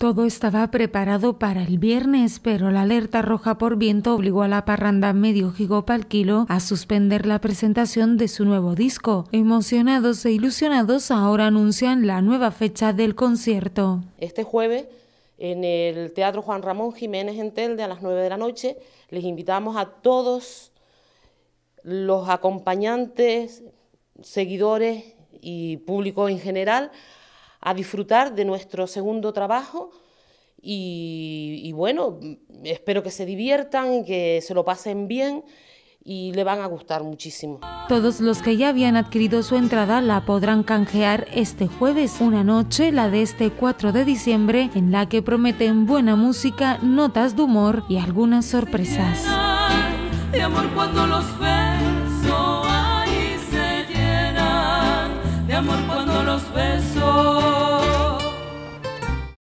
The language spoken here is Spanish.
Todo estaba preparado para el viernes, pero la alerta roja por viento obligó a la parranda medio gigopalquilo a suspender la presentación de su nuevo disco. Emocionados e ilusionados ahora anuncian la nueva fecha del concierto. Este jueves en el Teatro Juan Ramón Jiménez en Telde a las 9 de la noche les invitamos a todos los acompañantes, seguidores y público en general a disfrutar de nuestro segundo trabajo y, bueno, espero que se diviertan, que se lo pasen bien y le van a gustar muchísimo. Todos los que ya habían adquirido su entrada la podrán canjear este jueves, una noche, la de este 4 de diciembre, en la que prometen buena música, notas de humor y algunas sorpresas.